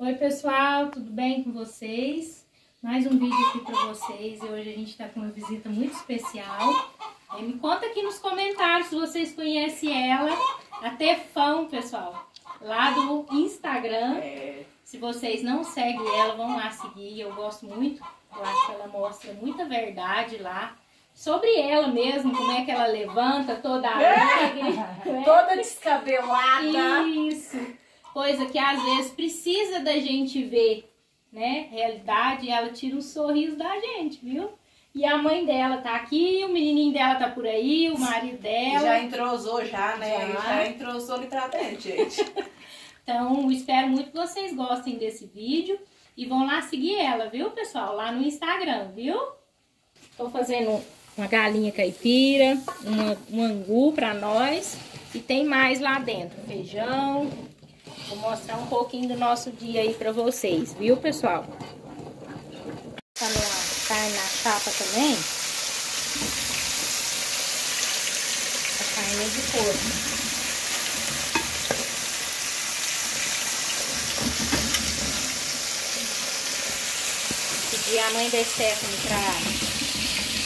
Oi pessoal, tudo bem com vocês? Mais um vídeo aqui para vocês e hoje a gente está com uma visita muito especial. É, me conta aqui nos comentários se vocês conhecem ela, a Tefão, pessoal, lá do Instagram. Se vocês não seguem ela, vão lá seguir, eu gosto muito. Eu acho que ela mostra muita verdade lá. Sobre ela mesmo, como é que ela levanta, toda alegre. né? Toda descabelada. Isso. Coisa que às vezes precisa da gente ver, né? Realidade, ela tira um sorriso da gente, viu? E a mãe dela tá aqui, o menininho dela tá por aí, o marido dela. Já entrosou já, né? Já. Já, entrosou ali pra dentro, gente. Então, espero muito que vocês gostem desse vídeo e vão lá seguir ela, viu, pessoal? Lá no Instagram, viu? Tô fazendo uma galinha caipira, uma, um angu pra nós e tem mais lá dentro, feijão. Vou mostrar um pouquinho do nosso dia aí pra vocês, viu, pessoal? Tá numa carne na chapa também. A carne é de porco. Pedi a mãe da Stephanie pra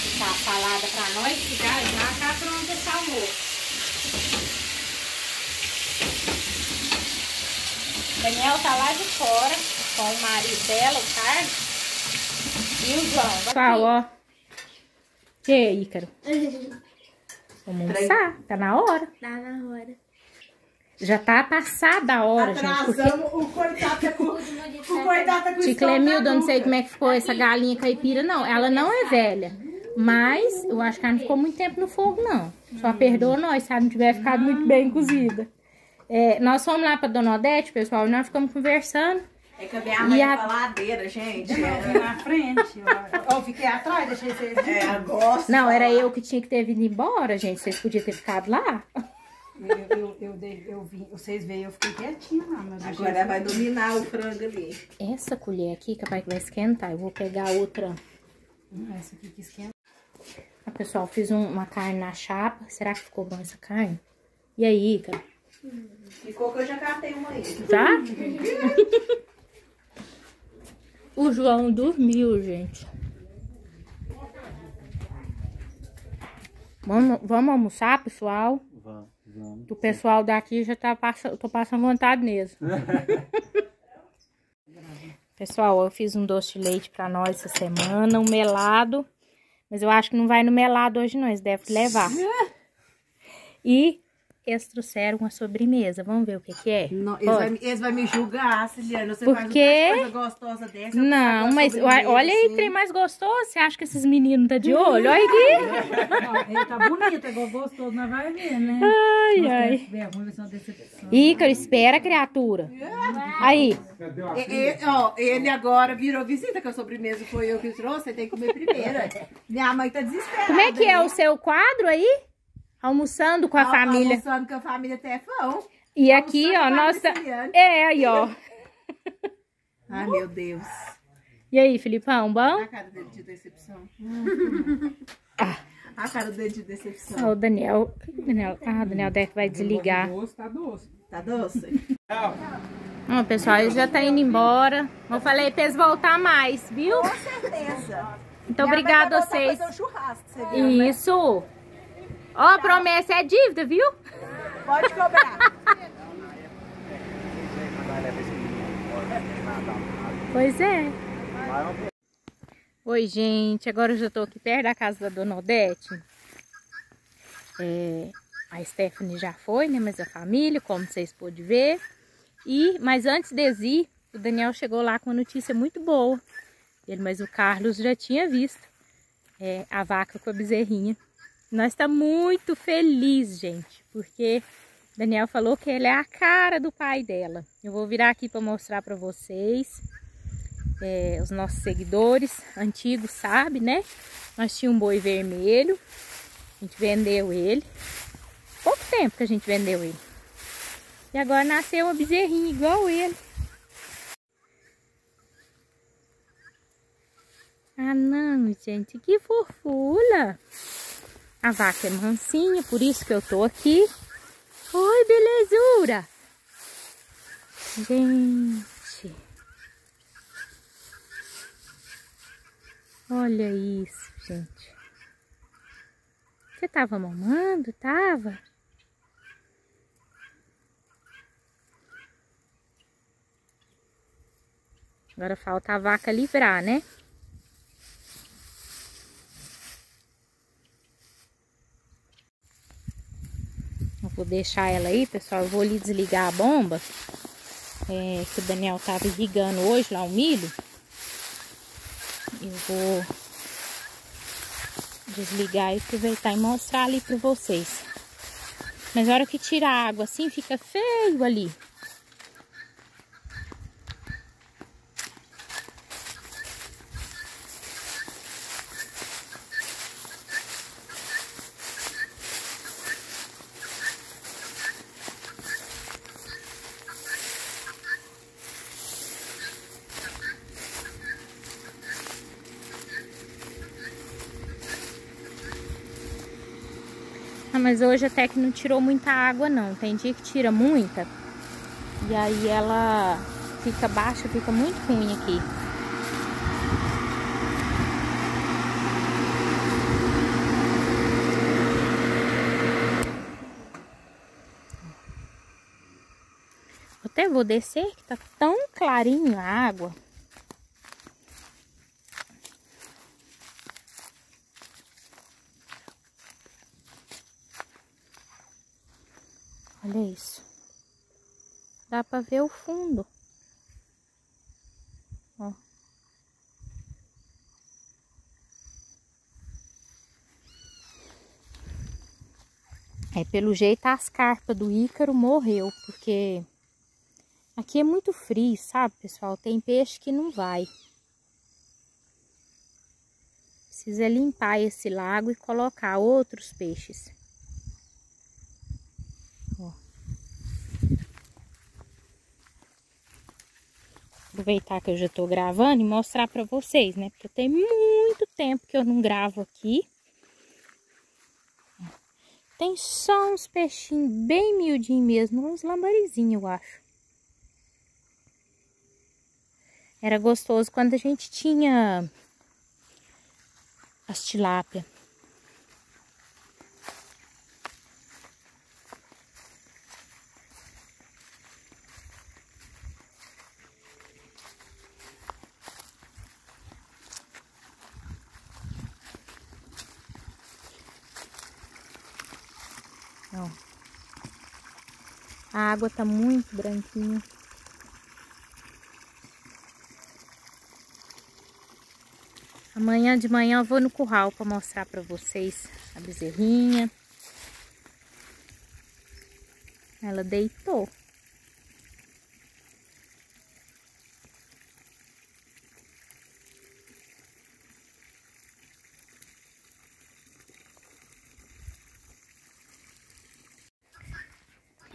ficar a salada pra nós, que já, já tá pronto esse almoço. Daniel tá lá de fora com o marido dela, o Carlos. E o João. Pessoal, ó. E aí, Ícaro? Vamos almoçar? Tá na hora. Tá na hora. Já tá passada a hora, gente. Porque... Atrasamos, o coitado tá com... O coitado tá com Tia Clemilda, eu não sei como é que ficou essa galinha caipira, não. Ela não é velha. Mas eu acho que ela não ficou muito tempo no fogo, não. Só perdoa nós se ela não tiver ficado muito bem cozida. É, nós fomos lá pra Dona Odete, pessoal, e nós ficamos conversando. É que a minha mãe E a- ladeira, gente. Eu vim na frente, ó. eu fiquei atrás, deixei vocês É, é gosto. Não, era eu que tinha que ter vindo embora, gente. Vocês podiam ter ficado lá. Eu, eu, eu, eu vim, vocês veio, eu fiquei quietinha lá, mas eu Agora vai dominar o frango ali. Essa colher aqui, capaz que vai esquentar. Eu vou pegar outra. Hum, Essa aqui que esquenta. Ah, pessoal, fiz um- uma carne na chapa. Será que ficou bom essa carne? E aí, cara? Ficou que eu já catei uma aí. Tá? o João dormiu, gente. Vamos, vamos almoçar, pessoal? Vamos, vamos. O pessoal daqui já tá passando, tô passando vontade mesmo. Pessoal, eu fiz um doce de leite pra nós essa semana, um melado. Mas eu acho que não vai no melado hoje não, eles devem levar. E eles trouxeram uma sobremesa, vamos ver o que que é? Não, eles, vai, eles vai me julgar, Ciliana. Você Por faz coisa gostosa dessa. Não, mas olha aí, trem mais gostoso. Você acha que esses meninos tá de olho? Olha aqui. Ele tá bonito, igual gostoso, nós vai ver, né? Ai, Nossa, ai. Decepção. Ícaro, espera, criatura. Aí, E- e- ó, ele agora virou visita, que a sobremesa foi eu que trouxe, você tem que comer primeiro. Minha mãe tá desesperada. como é que é né? o seu quadro aí? Almoçando com a Al- família. Almoçando com a família Tefão. E aqui, ó, Almoçando com a nossa. É, aí, ó. Ai, meu Deus. E aí, Filipão, bom? A cara dele de decepção. Ah. A cara dele de decepção. Ah, o Daniel. Daniel? Ah, o Daniel deve vai desligar. Doce, tá doce. Tá doce? Ó, pessoal, ele já tá indo embora. Eu falei pra eles voltar mais, viu? Com certeza. Então, obrigada a vocês. fazer um churrasco, você viu, né? Isso. Ó, a promessa é dívida, viu? Pode cobrar. Pois é. Oi, gente. Agora eu já tô aqui perto da casa da Dona Odete. É, a Stephanie já foi, né? Mas a família, como vocês podem ver. E, mas antes de ir, o Daniel chegou lá com uma notícia muito boa. Ele, mas o Carlos já tinha visto é, a vaca com a bezerrinha. Nós estamos muito felizes, gente, porque Daniel falou que ele é a cara do pai dela. Eu vou virar aqui para mostrar para vocês. É, os nossos seguidores antigos sabem, né? Nós tínhamos um boi vermelho. A gente vendeu ele. Pouco tempo que a gente vendeu ele. E agora nasceu uma bezerrinha igual ele. Ah não, gente, que fofura. A vaca é mansinha, por isso que eu tô aqui. Oi, belezura! Gente! Olha isso, gente. Você tava mamando? Tava? Agora falta a vaca livrar, né? Deixar ela aí, pessoal. Eu vou ali desligar a bomba. É, que o Daniel tava irrigando hoje lá o milho. Eu vou desligar e aproveitar e mostrar ali para vocês. Mas na hora que tira a água assim, fica feio ali. Mas hoje até que não tirou muita água não. Tem dia que tira muita. E aí ela fica baixa, fica muito ruim aqui. Até vou descer, que tá tão clarinho a água. Olha isso. Dá pra ver o fundo. Ó. É, pelo jeito as carpas do Ícaro morreu, porque aqui é muito frio, sabe, pessoal? Tem peixe que não vai. Precisa limpar esse lago e colocar outros peixes. Aproveitar que eu já tô gravando e mostrar pra vocês, né? Porque tem muito tempo que eu não gravo aqui. Tem só uns peixinhos bem miudinhos mesmo, uns lambarizinhos, eu acho. Era gostoso quando a gente tinha as tilápia. Água tá muito branquinha. Amanhã de manhã eu vou no curral para mostrar para vocês a bezerrinha. Ela deitou.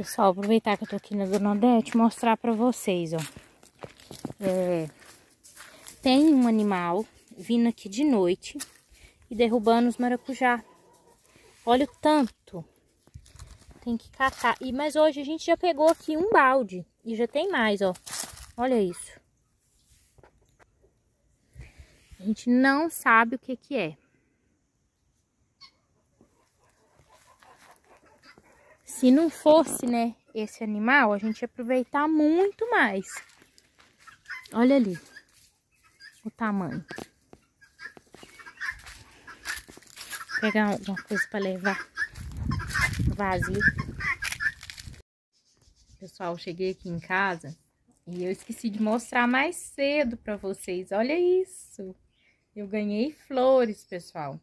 Pessoal, aproveitar que eu tô aqui na Dona Odete, mostrar pra vocês, ó. É, tem um animal vindo aqui de noite e derrubando os maracujá. Olha o tanto. Tem que catar. E, mas hoje a gente já pegou aqui um balde. E já tem mais, ó. Olha isso. A gente não sabe o que que é. Se não fosse, né, esse animal, a gente ia aproveitar muito mais. Olha ali o tamanho. Vou pegar alguma coisa para levar vazio. Pessoal, cheguei aqui em casa e eu esqueci de mostrar mais cedo para vocês. Olha isso! Eu ganhei flores, pessoal.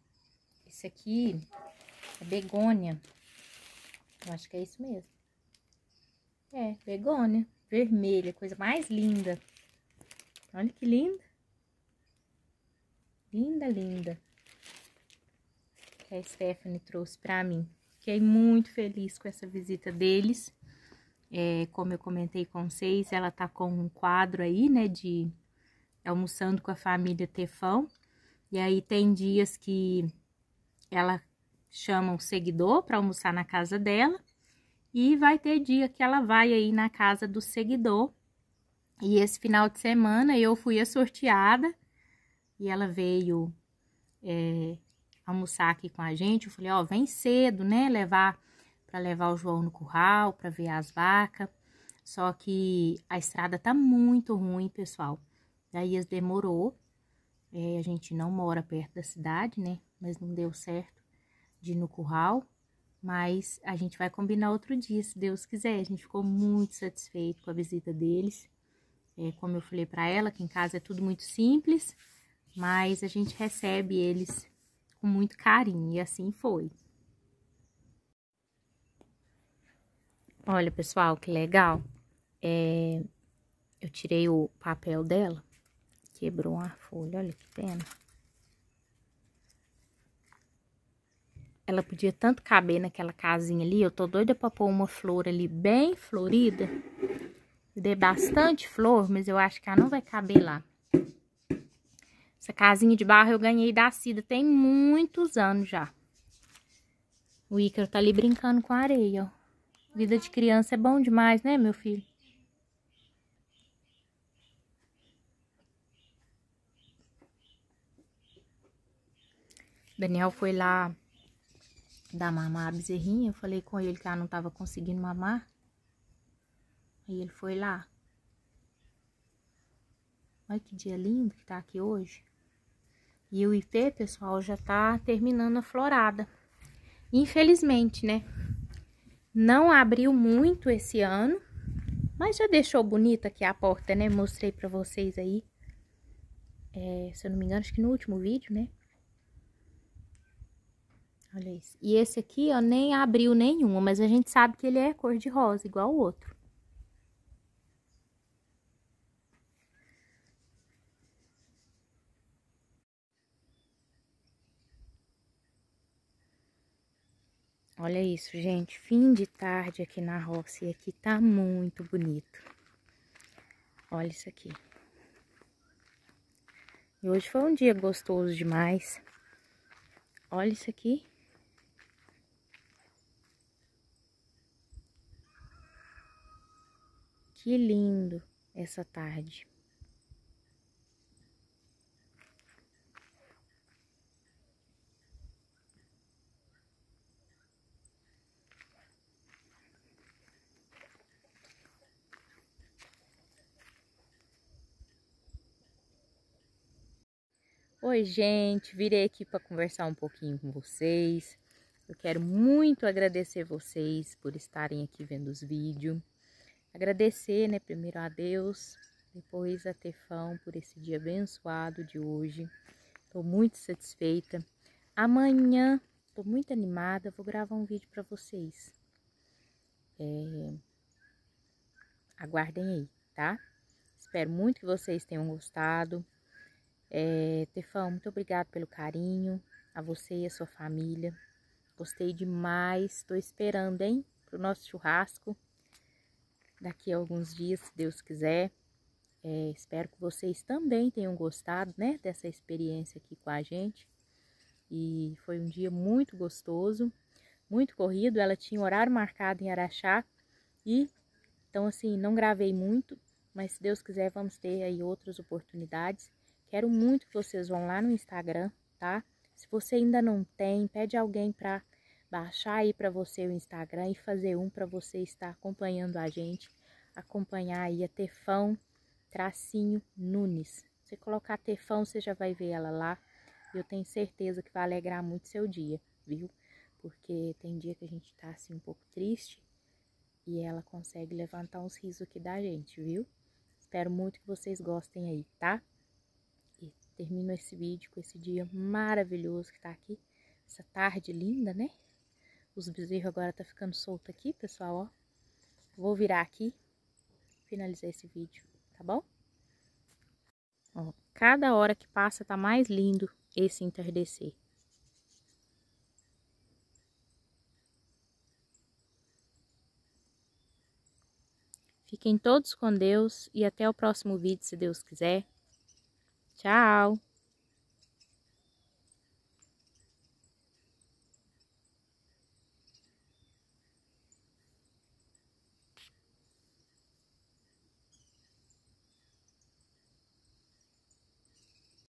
Esse aqui é begônia. Eu acho que é isso mesmo. É, begônia. Vermelha, coisa mais linda. Olha que linda. Linda, linda. Que a Stephanie trouxe pra mim. Fiquei muito feliz com essa visita deles. É, como eu comentei com vocês, ela tá com um quadro aí, né, de almoçando com a família Tefão. E aí tem dias que ela chama um seguidor para almoçar na casa dela. E vai ter dia que ela vai aí na casa do seguidor. E esse final de semana eu fui a sorteada. E ela veio é, almoçar aqui com a gente. Eu falei, ó, vem cedo, né? Levar para levar o João no curral, para ver as vacas. Só que a estrada tá muito ruim, pessoal. Daí demorou. É, a gente não mora perto da cidade, né? Mas não deu certo de no curral. Mas a gente vai combinar outro dia, se Deus quiser. A gente ficou muito satisfeito com a visita deles. É, como eu falei para ela, que em casa é tudo muito simples, mas a gente recebe eles com muito carinho, e assim foi. Olha, pessoal, que legal. É, eu tirei o papel dela, quebrou uma folha, olha que pena. Ela podia tanto caber naquela casinha ali, eu tô doida pra pôr uma flor ali bem florida. Dei bastante flor, mas eu acho que ela não vai caber lá. Essa casinha de barro eu ganhei da Cida tem muitos anos já. O Ícaro tá ali brincando com a areia, ó. Vida de criança é bom demais, né, meu filho? Daniel foi lá dar mamar a bezerrinha. Eu falei com ele que ela não tava conseguindo mamar. Aí ele foi lá. Olha que dia lindo que tá aqui hoje. E o IP, pessoal, já tá terminando a florada. Infelizmente, né? Não abriu muito esse ano, mas já deixou bonita aqui a porta, né? Mostrei pra vocês aí. É, se eu não me engano, acho que no último vídeo, né? Olha isso. E esse aqui, ó, nem abriu nenhuma, mas a gente sabe que ele é cor de rosa, igual o outro. Olha isso, gente. Fim de tarde aqui na roça. E aqui tá muito bonito. Olha isso aqui. E hoje foi um dia gostoso demais. Olha isso aqui. Que lindo essa tarde. Oi, gente, virei aqui para conversar um pouquinho com vocês. Eu quero muito agradecer vocês por estarem aqui vendo os vídeos. Agradecer, né, primeiro a Deus, depois a Tefão por esse dia abençoado de hoje. Estou muito satisfeita. Amanhã, estou muito animada, vou gravar um vídeo para vocês. É... Aguardem aí, tá? Espero muito que vocês tenham gostado. É, Tefão, muito obrigado pelo carinho, a você e a sua família. Gostei demais, estou esperando, hein, para o nosso churrasco. Daqui a alguns dias, se Deus quiser. É, espero que vocês também tenham gostado, né, dessa experiência aqui com a gente. E foi um dia muito gostoso, muito corrido. Ela tinha horário marcado em Araxá e, então assim, não gravei muito, mas se Deus quiser vamos ter aí outras oportunidades. Quero muito que vocês vão lá no Instagram, tá? Se você ainda não tem, pede alguém para baixar aí para você o Instagram e fazer um para você estar acompanhando a gente, acompanhar aí a Tefão tracinho Nunes. Você colocar Tefão, você já vai ver ela lá. E eu tenho certeza que vai alegrar muito seu dia, viu? Porque tem dia que a gente tá assim um pouco triste e ela consegue levantar uns risos aqui da gente, viu? Espero muito que vocês gostem aí, tá? termino esse vídeo com esse dia maravilhoso que tá aqui. Essa tarde linda, né? Os bezerros agora tá ficando solto aqui, pessoal, ó. Vou virar aqui, finalizar esse vídeo, tá bom? Ó, cada hora que passa tá mais lindo esse entardecer. Fiquem todos com Deus e até o próximo vídeo, se Deus quiser. Tchau!